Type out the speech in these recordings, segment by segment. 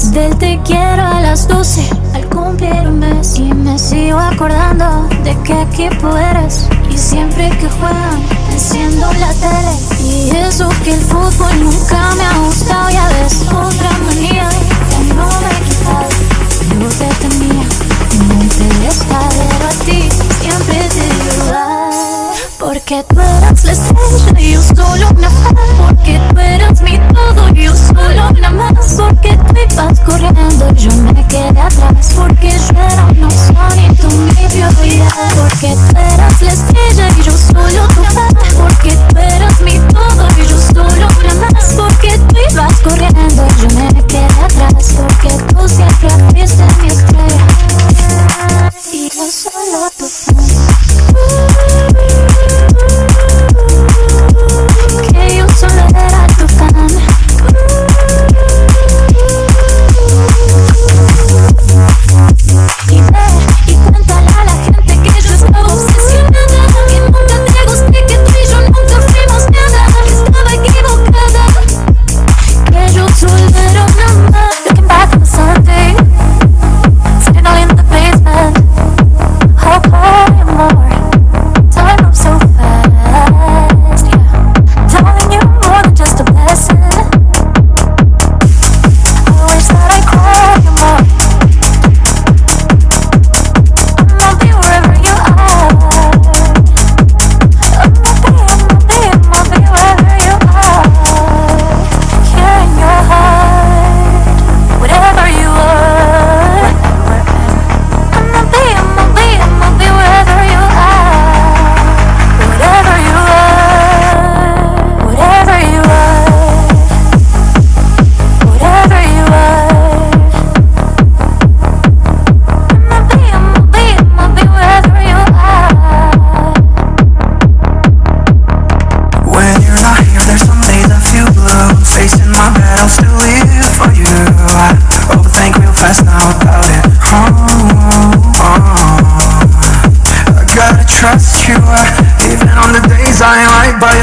Después del te quiero a las 12 al cumplir un mes. Y me sigo acordando de qué equipo eres Y siempre que juegan enciendo la tele. Y eso que el fútbol nunca me ha gustado. Ya ves, otra manía que no me he quitado. Yo te tenía, no te deja ver a ti siempre te ayudar Porque tú eras la estrella y yo solo una fan Porque tú eras mi todo y yo solo una más Porque tú ibas corriendo y yo me quedé atrás. Porque yo era un son y tú mi prioridad Porque tú eras la estrella y yo solo tu fan Porque tú eras mi todo y yo solo una más Porque tú ibas corriendo y yo me quedé atrás. Porque tú siempre fuiste mi estrella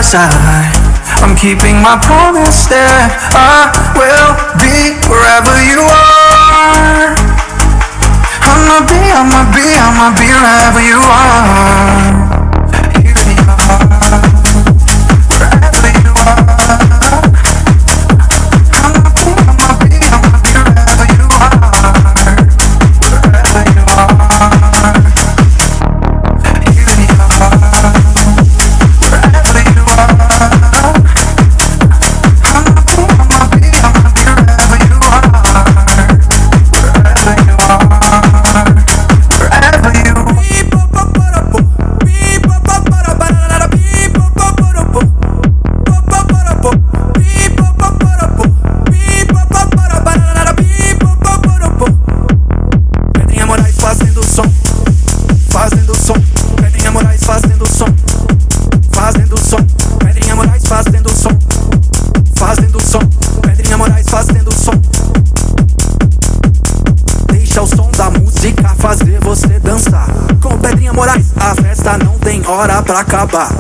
side. I'm keeping my promise that I will be wherever you are. I'ma be, I'ma be, I'ma be wherever you are. Som. Pedrinha Moraes fazendo som, fazendo som. Pedrinha Moraes fazendo som, fazendo som. Pedrinha Moraes fazendo som. Deixa o som da música fazer você dançar. Com Pedrinha Moraes, a festa não tem hora pra acabar.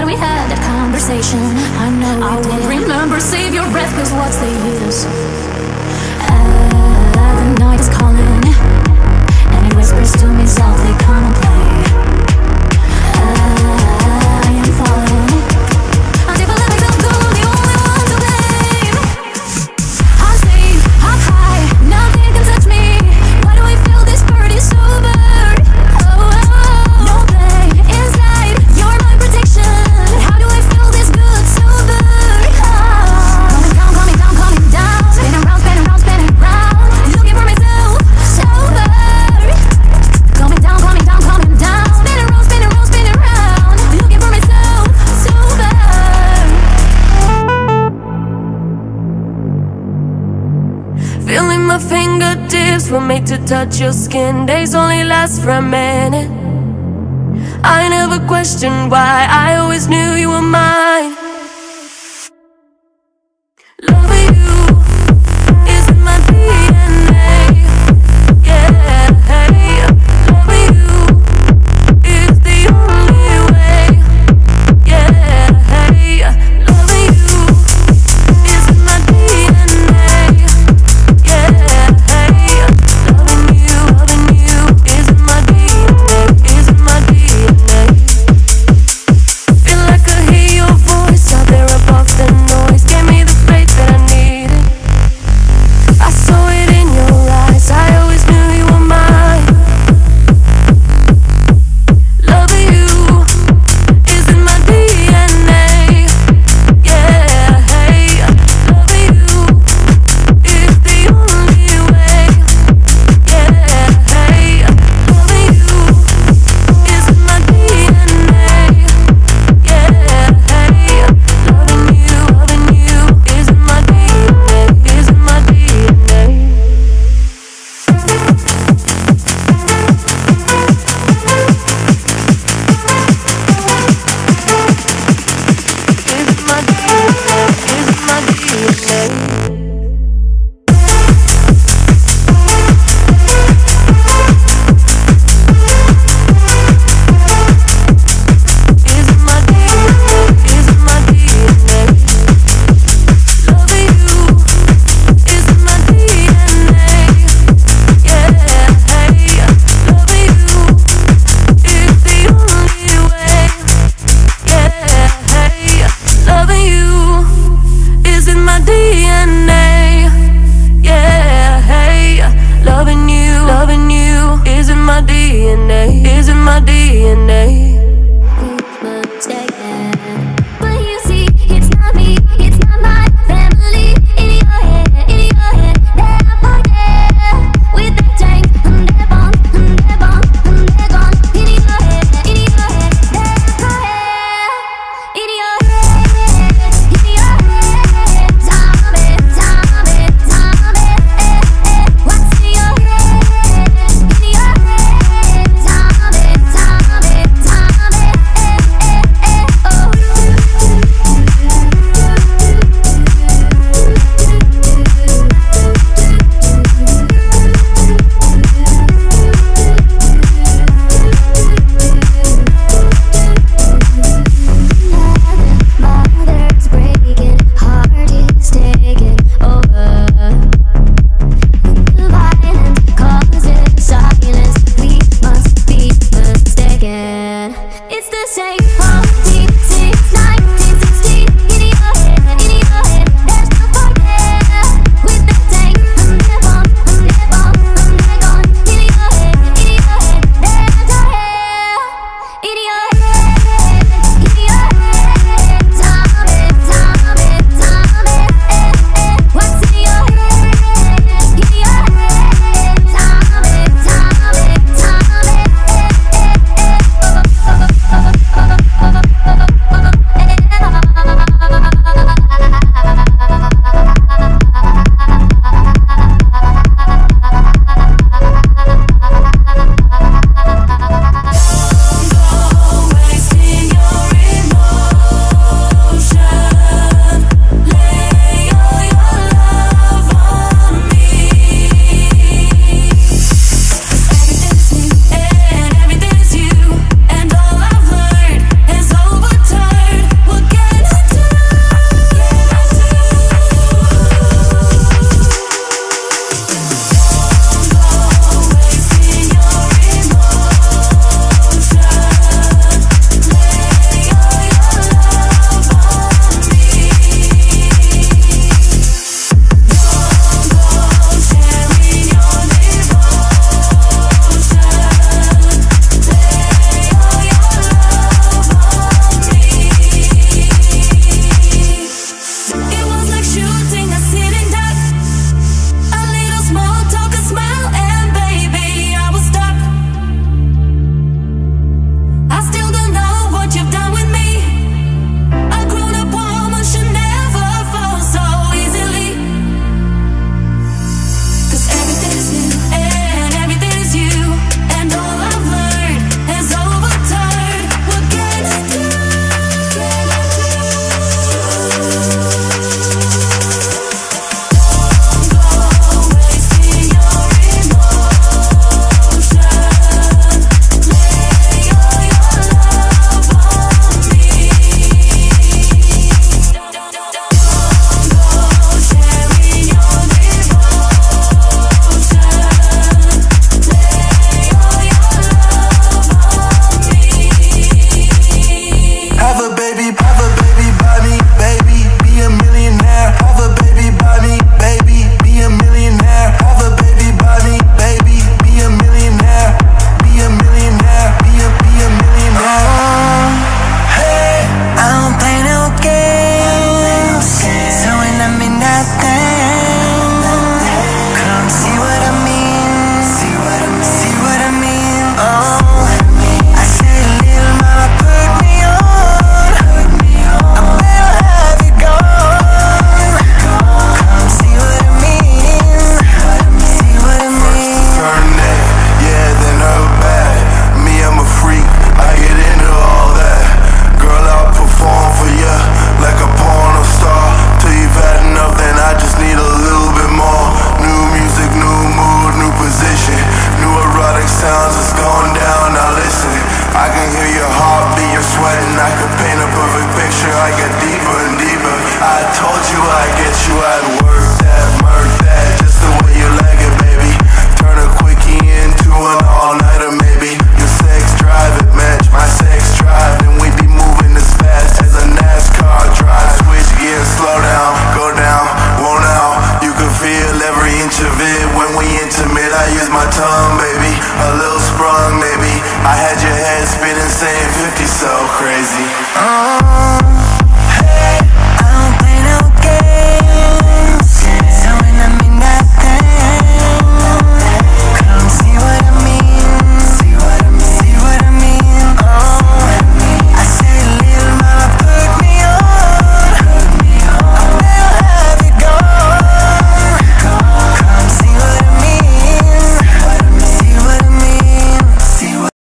we had that conversation. I know I won't remember. Save your breath, cause what's the use? The night is calling, and it whispers to me softly. Feeling my fingertips were made to touch your skin. Days only last for a minute. I never questioned why, I always knew you were mine.